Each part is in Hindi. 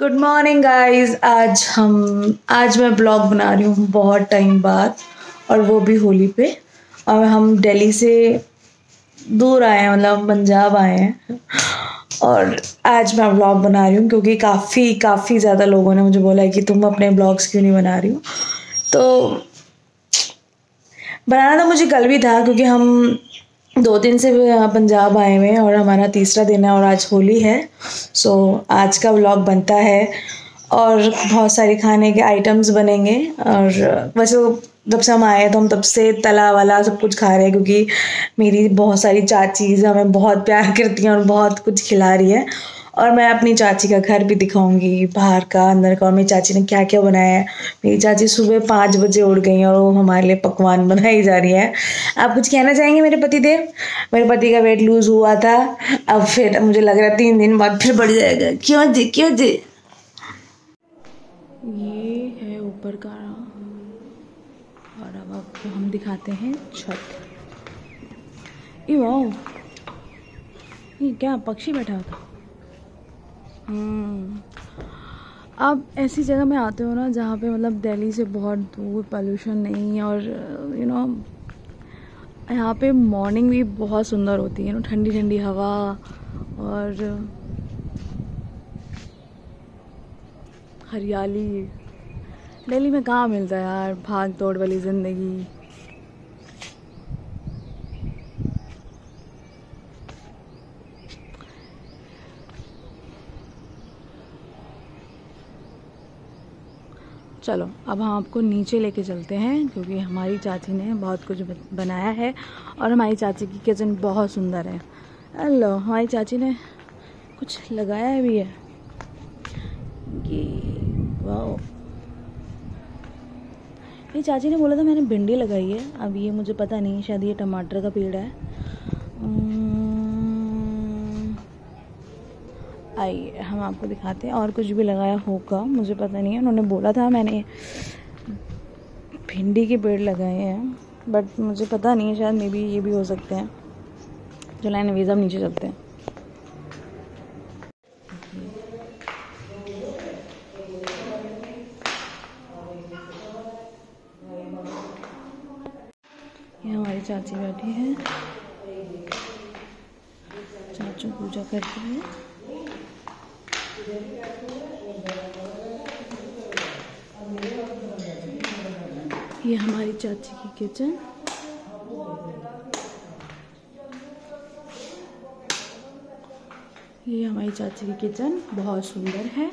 गुड मॉर्निंग गाइस आज हम, आज मैं ब्लॉग बना रही हूँ बहुत टाइम बाद, और वो भी होली पे। और हम दिल्ली से दूर आए हैं मतलब पंजाब आए हैं। और आज मैं ब्लॉग बना रही हूँ क्योंकि काफ़ी काफ़ी ज़्यादा लोगों ने मुझे बोला है कि तुम अपने ब्लॉग्स क्यों नहीं बना रही हो। तो बनाना तो मुझे कल भी था, क्योंकि हम दो दिन से पंजाब आए हुए हैं और हमारा तीसरा दिन है और आज होली है। सो आज का व्लॉग बनता है और बहुत सारे खाने के आइटम्स बनेंगे और वैसे जब से हम आए तो हम तब से तला वाला सब कुछ खा रहे हैं क्योंकि मेरी बहुत सारी चाचीज़ हमें बहुत प्यार करती हैं और बहुत कुछ खिला रही है। और मैं अपनी चाची का घर भी दिखाऊँगी बाहर का, अंदर का। और मेरी चाची ने क्या क्या बनाया है? मेरी चाची सुबह पाँच बजे उठ गई और वो हमारे लिए पकवान बनाई जा रही है। आप कुछ कहना चाहेंगे मेरे पति देव? मेरे पति का वेट लूज़ हुआ था। अब फिर मुझे लग रहा तीन दिन बाद फिर बढ़ जाएगा। क्यों जी क्यों जी? ये है ऊपर का और अब आपको हम दिखाते हैं छत। ये ये क्या, पक्षी बैठा होता। आप ऐसी जगह में आते हो ना, जहाँ पे मतलब दिल्ली से बहुत दूर पोल्यूशन नहीं और यू नो यहाँ पे मॉर्निंग भी बहुत सुंदर होती है ना ठंडी ठंडी हवा और, हरियाली। दिल्ली में कहाँ मिलता है यार भाग दौड़ वाली ज़िंदगी? चलो, अब हम आपको नीचे लेके चलते हैं, क्योंकि हमारी चाची ने बहुत कुछ बनाया है, और हमारी चाची की किचन बहुत सुंदर है। हेलो, हमारी चाची ने कुछ लगाया भी है। ये वाह मेरी चाची ने बोला था मैंने भिंडी लगाई है, अब ये मुझे पता नहीं, शायद ये टमाटर का पेड़ है। आइए हम आपको दिखाते हैं, और कुछ भी लगाया होगा, मुझे पता नहीं है, उन्होंने बोला था मैंने भिंडी के पेड़ लगाए हैं बट मुझे पता नहीं है, शायद मे बी ये भी हो सकते हैं, जो लाइन वीज़ा नीचे चलते हैं। हमारी चाची बैठी है, चाचू पूजा करते हैं। ये हमारी चाची की किचन ये हमारी चाची की किचन बहुत सुंदर है।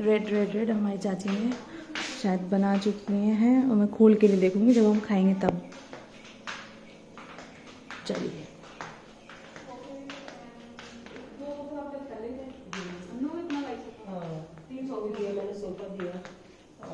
रेड रेड रेड हमारी चाची ने शायद बना चुकी हैं। और मैं खोल के लिए देखूँगी, जब हम खाएँगे तब। चलिए।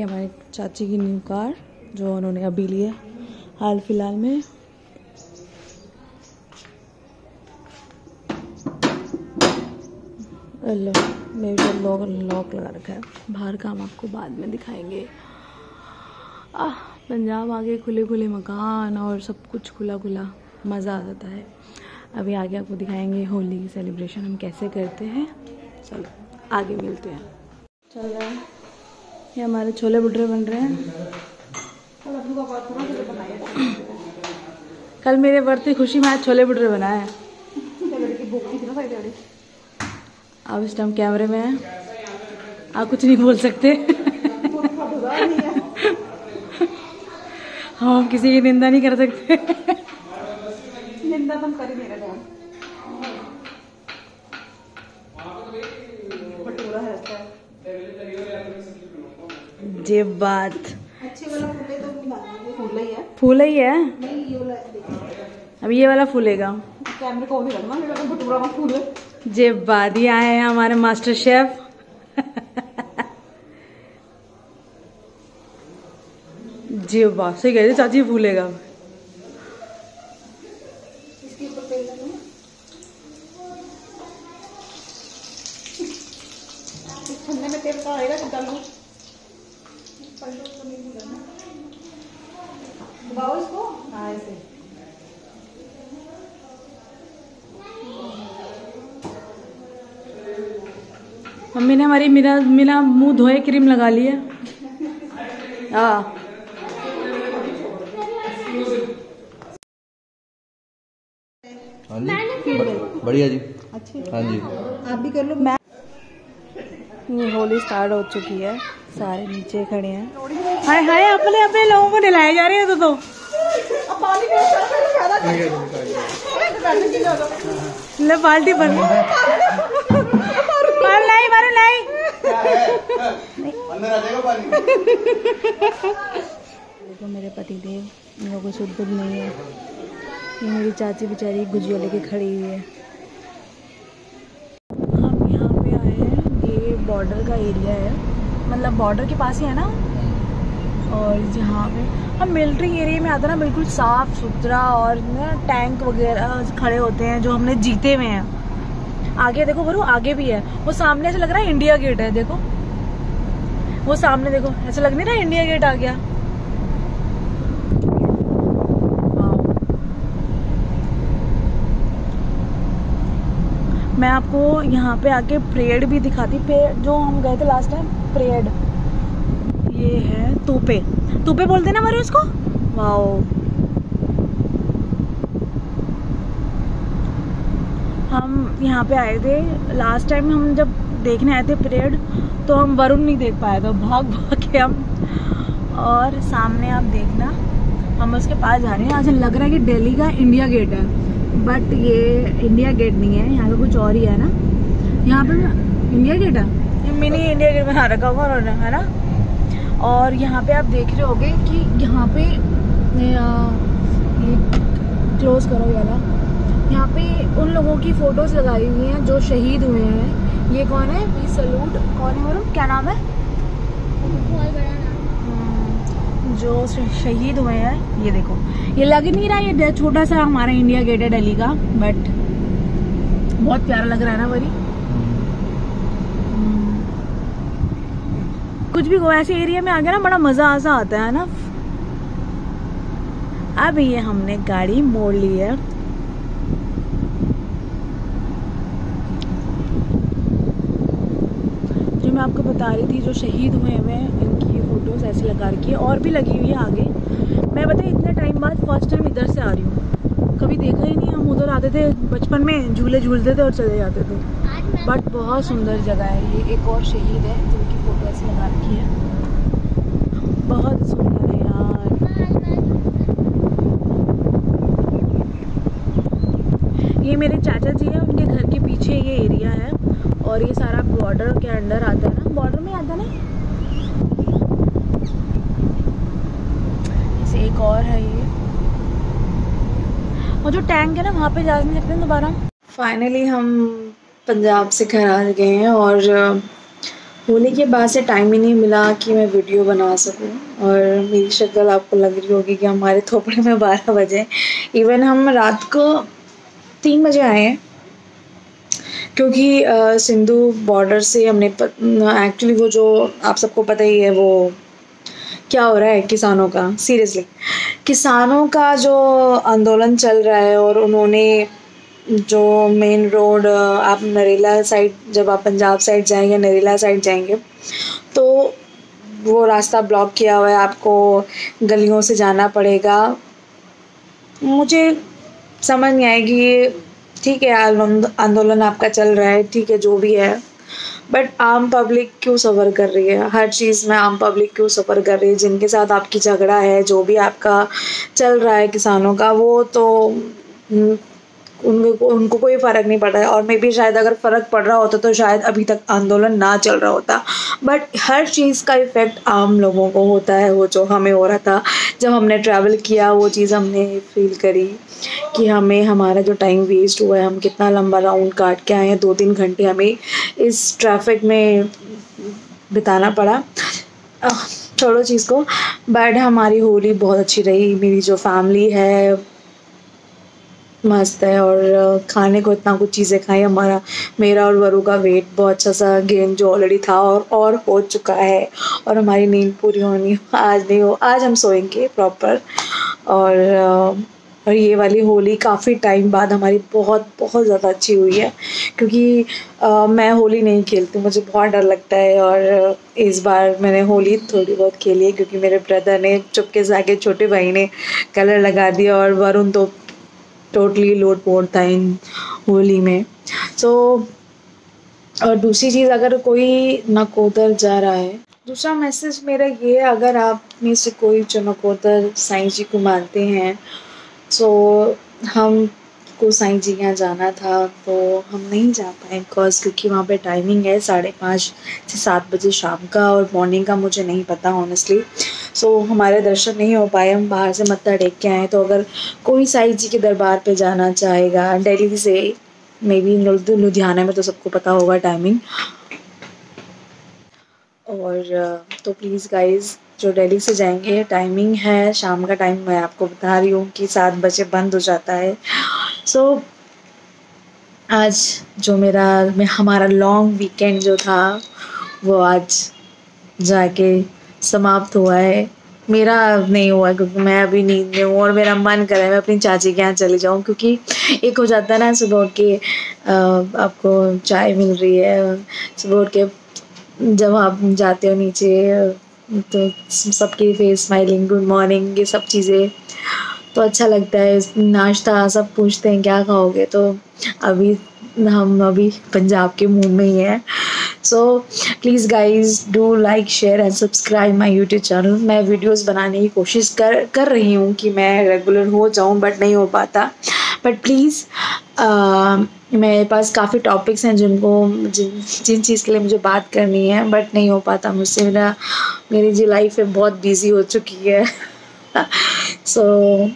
हमारी चाची की न्यू कार, जो उन्होंने अभी ली है, हाल फ़िलहाल में। मेरे लॉक लॉक लगा रखा है। बाहर का हम आपको बाद में दिखाएँगे। आ, पंजाब आगे खुले खुले मकान और सब कुछ खुला खुला मज़ा आ जाता है। अभी आगे आपको दिखाएँगे होली की सेलिब्रेशन हम कैसे करते हैं। चलो, आगे मिलते हैं। चल रहा है। ये हमारे छोले भटूरे बन रहे हैं। कल मेरे बर्थडे खुशी में आज छोले भटूरे बनाए हैं। अब इस टाइम कैमरे में है। आप कुछ नहीं बोल सकते। हम किसी की निंदा नहीं कर सकते। निंदा तुम कर ही नहीं रहे जे बात फूल ही है। अब ये वाला फूलेगा। कैमरे को नहीं रखना मेरा भटूरा मत फूले जे बादी आए हैं हमारे मास्टर शेफ। जी वाह सही कह रही चाची फूलेगा। इसके ऊपर तेल डालूं इस ठंडे में तेल का आएगा तो डालूं दबाओ इसको हाँ ऐसे मम्मी ने हमारी मेरा मेरा मुँह धोए क्रीम लगा ली है। हाँ हाँ जी। बढ़िया जी। हाँ जी। आप भी कर लो। मैं ये होली स्टार्ट हो चुकी है। सारे नीचे खड़े हैं। हाय हाय, अपने अपने लोगों को नहलाए जा रहे हैं तो तो। ले, बाल्टी भर। जाएगा पानी देखो मेरे पति देव, इन लोगों को शुद्ध नहीं है। ये मेरी चाची बेचारी गुजिया लेके खड़ी हुई है हम यहाँ पे आए हैं ये बॉर्डर का एरिया है। मतलब बॉर्डर के पास ही है ना? और यहाँ पे हम मिलिट्री एरिया में आते ना, बिल्कुल साफ़ सुथरा और ना टैंक वगैरह खड़े होते हैं जो हमने जीते हुए हैं। आगे देखो बरु आगे भी है। वो सामने ऐसा लग रहा है इंडिया गेट है, देखो। वो सामने देखो, ऐसा लग नहीं रहा इंडिया गेट आ गया वाओ। मैं आपको यहाँ पे आके परेड भी दिखाती परेड जो हम गए थे लास्ट टाइम परेड ये है तोपे। तोपे बोलते ना मारो इसको वाओ। हम यहाँ पे आए थे। लास्ट टाइम हम जब देखने आए थे परेड तो हम वरुण नहीं देख पाए थे। भाग भाग के हम। और सामने आप देखना, हम उसके पास जा रहे हैं। आज लग रहा है कि दिल्ली का इंडिया गेट है। बट ये इंडिया गेट नहीं है यहाँ पे कुछ और ही है ना? यहाँ पे इंडिया गेट है? ये मिनी इंडिया गेट बना रखा होगा उन्होंने है ना? और यहाँ पे आप देख रहे होगे कि यहाँ पे ये, क्लोज करो ये वाला। यहाँ पे उन लोगों की फ़ोटोज़ लगाई हुई हैं जो शहीद हुए हैं। ये कौन है? वी सलूट कौन है वरुण क्या नाम है? जो शहीद हुए हैं, ये देखो। ये लग नहीं रहा ये छोटा सा हमारा इंडिया गेट है दिल्ली का बट बहुत प्यारा लग रहा है ना वरी? हम्म। कुछ भी ऐसे एरिया में आ गया ना बड़ा मज़ा सा आता है ना। अब ये हमने गाड़ी मोड़ ली है। जो मैं आपको बता रही थी, जो शहीद हुए हैं इनकी फ़ोटोज़ ऐसी लगा रखी है और भी लगी हुई है आगे। मैं बताइए इतने टाइम बाद फ़र्स्ट टाइम इधर से आ रही हूँ। कभी देखा ही नहीं हम उधर आते थे बचपन में झूले झूलते थे और चले जाते थे। बट बहुत सुंदर जगह है ये एक और शहीद है जिनकी फ़ोटो ऐसी लगा रखी है। बहुत सुंदर है यार। ये मेरे चाचा जी हैं उनके घर के पीछे ये एरिया है और ये सारा बॉर्डर के अंडर आता है ना बॉर्डर में आता है ना? एक और है ये। और जो टैंक है ना, वहाँ पे जा नहीं सकते दोबारा। फाइनली हम पंजाब से घर आ गए हैं और होली के बाद से टाइम ही नहीं मिला कि मैं वीडियो बना सकूँ। और मेरी शक्ल आपको लग रही होगी कि हमारे थोपड़े में बारह बजे इवन हम रात को तीन बजे आए हैं। क्योंकि सिंधु बॉर्डर से हमने एक्चुअली वो जो आप सबको पता ही है, वो क्या हो रहा है किसानों का? सीरियसली किसानों का जो आंदोलन चल रहा है और उन्होंने जो मेन रोड आप नरेला साइड जब आप पंजाब साइड जाएँगे, नरेला साइड जाएँगे तो वो रास्ता ब्लॉक किया हुआ है। आपको गलियों से जाना पड़ेगा। मुझे समझ नहीं आएगी ठीक है आंदोलन आपका चल रहा है, ठीक है, जो भी है। बट आम पब्लिक क्यों सफ़र कर रही है? हर चीज़ में आम पब्लिक क्यों सफ़र कर रही है? जिनके साथ आपकी झगड़ा है जो भी आपका चल रहा है किसानों का वो तो हम्म, उनको उनको कोई फ़र्क नहीं पड़ रहा है। और मे भी शायद अगर फ़र्क पड़ रहा होता तो शायद अभी तक आंदोलन ना चल रहा होता। बट हर चीज़ का इफ़ेक्ट आम लोगों को होता है, वो जो हमें हो रहा था। जब हमने ट्रैवल किया, वो चीज़ हमने फील करी कि हमें, हमारा जो टाइम वेस्ट हुआ है, हम कितना लंबा राउंड काट के आए हैं दो तीन घंटे हमें इस ट्रैफ़िक में बिताना पड़ा। छोड़ो चीज़ को। बट हमारी होली बहुत अच्छी रही। मेरी जो फैमिली है मस्त है और खाने को इतना कुछ चीज़ें खाई हमारा मेरा और वरु का वेट बहुत अच्छा सा गेन जो ऑलरेडी था और और हो चुका है और हमारी नींद पूरी होनी आज नहीं हो आज हम सोएँगे प्रॉपर और और ये वाली होली काफ़ी टाइम बाद हमारी बहुत बहुत ज़्यादा अच्छी हुई है क्योंकि आ, मैं होली नहीं खेलती मुझे बहुत डर लगता है और इस बार मैंने होली थोड़ी बहुत खेली है क्योंकि मेरे ब्रदर ने चुपके से आके छोटे भाई ने कलर लगा दिया और वरुण तो टोटली लोड पोड़ता था इन होली में। सो so, और दूसरी चीज़ अगर कोई नकोदर जा रहा है दूसरा मैसेज मेरा ये है अगर आप में से कोई जो नकोदर साईं जी को मानते हैं सो so, हम को साईं जी यहाँ जाना था तो हम नहीं जा पाए बिकॉज़ क्योंकि वहाँ पे टाइमिंग है साढ़े पाँच से सात बजे शाम का और मॉर्निंग का मुझे नहीं पता ऑनेस्टली सो so, हमारे दर्शन नहीं हो पाए हम बाहर से मत्था टेक के आए तो अगर कोई साईं जी के दरबार पे जाना चाहेगा दिल्ली से मे बी लुधियाना में तो सबको पता होगा टाइमिंग और तो प्लीज़ गाइज़ जो दिल्ली से जाएँगे टाइमिंग है शाम का टाइम मैं आपको बता रही हूँ कि सात बजे बंद हो जाता है। सो so, आज जो मेरा मैं हमारा लॉन्ग वीकेंड जो था वो आज जाके समाप्त हुआ है। मेरा नहीं हुआ क्योंकि मैं अभी नींद में हूँ और मेरा मन कर रहा है मैं अपनी चाची के यहाँ चले जाऊँ क्योंकि एक हो जाता है ना सुबह उठ के आपको चाय मिल रही है सुबह उठ के जब आप जाते हो नीचे तो सबके फेस स्माइलिंग गुड मॉर्निंग ये सब चीज़ें। तो अच्छा लगता है, नाश्ता, सब पूछते हैं, क्या खाओगे? तो अभी हम अभी पंजाब के मुँह में ही हैं। So please guys do like share and subscribe my YouTube channel मैं वीडियोस बनाने की कोशिश कर कर रही हूँ कि मैं रेगुलर हो जाऊँ बट नहीं हो पाता। बट प्लीज़ मेरे पास काफ़ी टॉपिक्स हैं जिनको जिन जिन चीज़ के लिए मुझे बात करनी है बट नहीं हो पाता मुझसे मेरा मेरी जो लाइफ है बहुत बिज़ी हो चुकी है। सो so,